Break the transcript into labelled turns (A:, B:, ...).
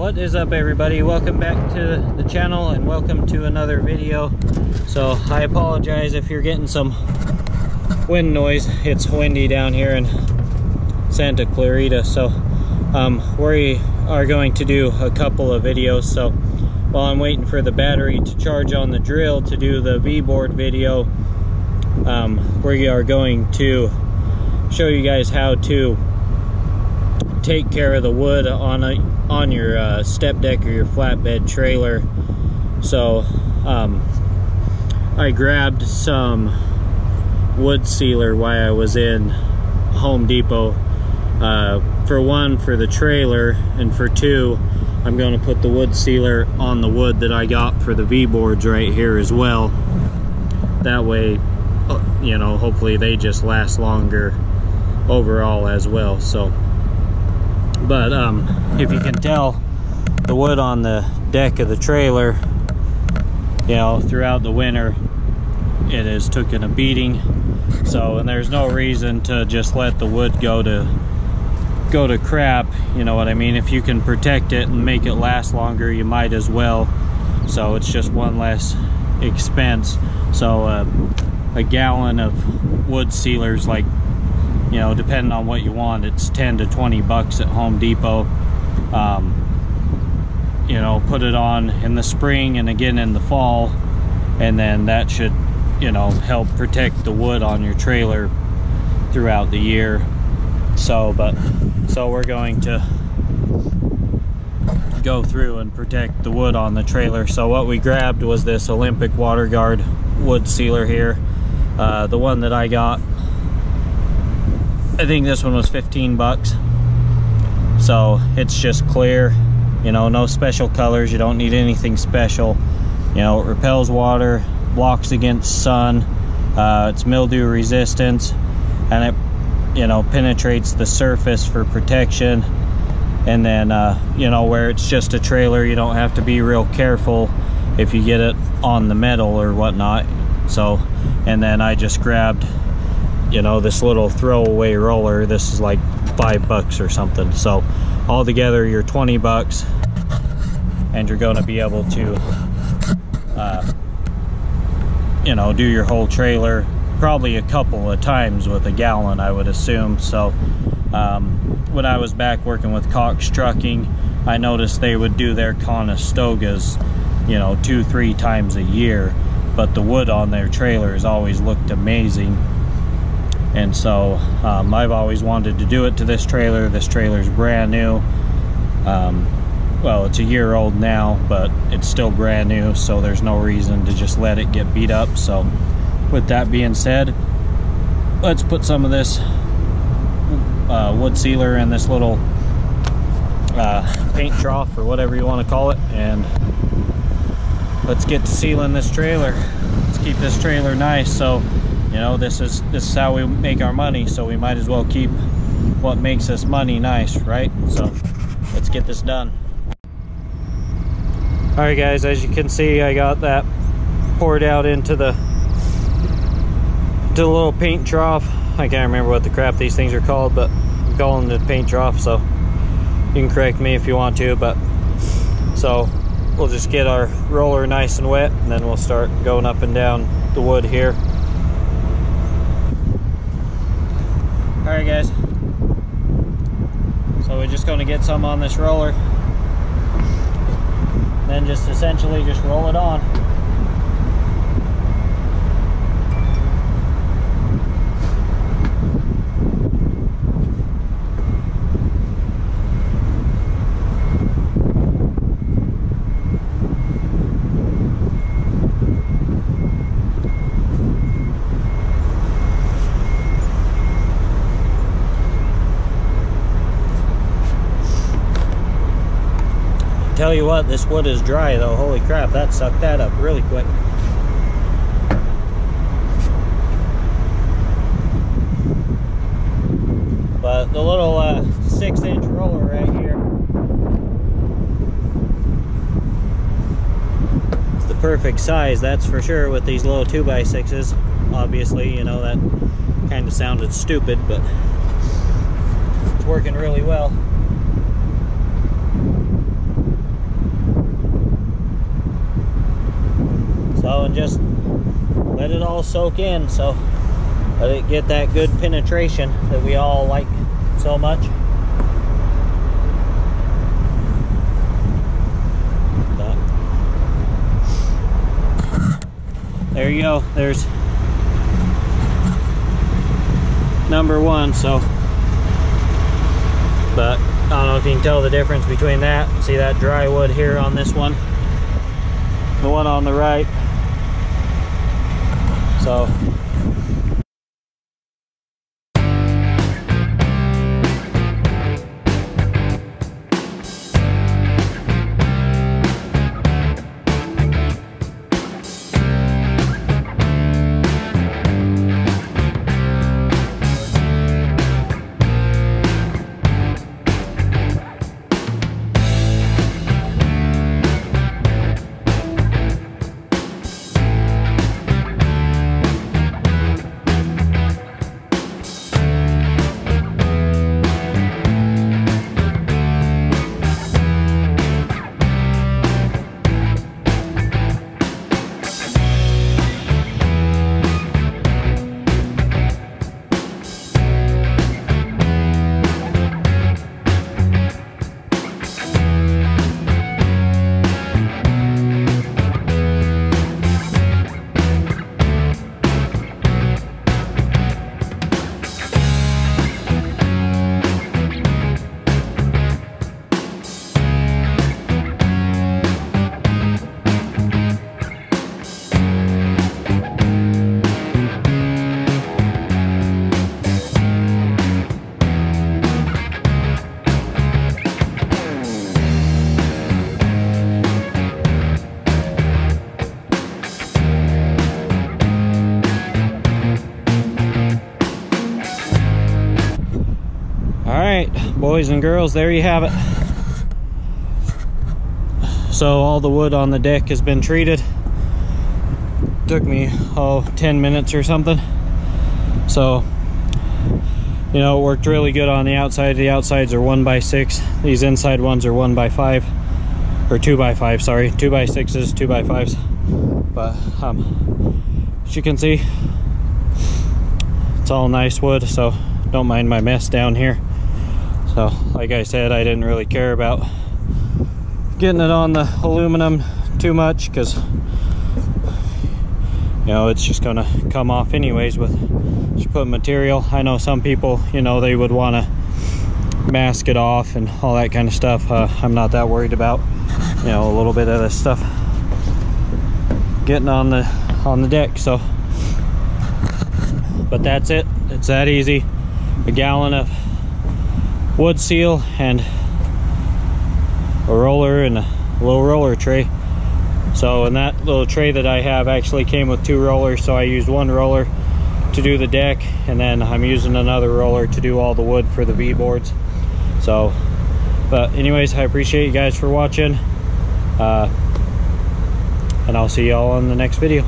A: what is up everybody? Welcome back to the channel and welcome to another video. So i apologize if you're getting some wind noise. It's windy down here in santa clarita so um, we are going to do a couple of videos. So while i'm waiting for the battery to charge on the drill to do the v-board video um, we are going to show you guys how to take care of the wood on a on your uh, step deck or your flatbed trailer. So um, I grabbed some wood sealer while I was in Home Depot. Uh, for one for the trailer and for two I'm going to put the wood sealer on the wood that I got for the V-boards right here as well. That way uh, you know hopefully they just last longer overall as well so but um, if you can tell the wood on the deck of the trailer you know throughout the winter it has taken a beating. So and there's no reason to just let the wood go to go to crap you know what I mean? If you can protect it and make it last longer you might as well. So it's just one less expense. So uh, a gallon of wood sealers like you know depending on what you want it's 10 to 20 bucks at Home Depot. Um, you know put it on in the spring and again in the fall and then that should you know help protect the wood on your trailer throughout the year. So but so we're going to go through and protect the wood on the trailer. So what we grabbed was this Olympic water guard wood sealer here. Uh, the one that I got I think this one was 15 bucks. So it's just clear, you know, no special colors. You don't need anything special. You know, it repels water, blocks against sun, uh, it's mildew resistance, and it, you know, penetrates the surface for protection. And then, uh, you know, where it's just a trailer, you don't have to be real careful if you get it on the metal or whatnot. So, and then I just grabbed you know this little throwaway roller this is like five bucks or something. So all together you're 20 bucks and you're going to be able to uh, you know do your whole trailer probably a couple of times with a gallon I would assume. So um, when I was back working with Cox Trucking I noticed they would do their Conestogas you know two three times a year but the wood on their trailers always looked amazing and so um, I've always wanted to do it to this trailer. This trailer's brand new. Um, well it's a year old now but it's still brand new so there's no reason to just let it get beat up. So with that being said let's put some of this uh, wood sealer in this little uh, paint trough or whatever you want to call it and let's get to sealing this trailer. Let's keep this trailer nice. So you know this is this is how we make our money so we might as well keep what makes us money nice right? So let's get this done. All right guys as you can see i got that poured out into the to the little paint trough. I can't remember what the crap these things are called but i'm calling the paint trough so you can correct me if you want to but so we'll just get our roller nice and wet and then we'll start going up and down the wood here all right guys. So we're just going to get some on this roller. Then just essentially just roll it on tell you what, this wood is dry though. Holy crap, that sucked that up really quick. But the little uh, six inch roller right here it's the perfect size, that's for sure, with these little two by sixes. Obviously, you know, that kind of sounded stupid, but it's working really well. Just let it all soak in. So let it get that good penetration that we all like so much. But there you go. There's number one. So, but I don't know if you can tell the difference between that. See that dry wood here on this one? The one on the right. So boys and girls there you have it. So all the wood on the deck has been treated. Took me oh 10 minutes or something. So you know it worked really good on the outside. The outsides are one by six. These inside ones are one by five. Or two by five sorry. Two by sixes two by fives. But um as you can see it's all nice wood so don't mind my mess down here so like I said, I didn't really care about getting it on the aluminum too much because you know it's just gonna come off anyways with just put material. I know some people, you know, they would want to mask it off and all that kind of stuff. Uh, I'm not that worried about, you know, a little bit of this stuff getting on the on the deck. So, but that's it. It's that easy. A gallon of wood seal and a roller and a little roller tray. So and that little tray that I have actually came with two rollers so I used one roller to do the deck and then I'm using another roller to do all the wood for the V boards so but anyways I appreciate you guys for watching uh, and I'll see y'all on the next video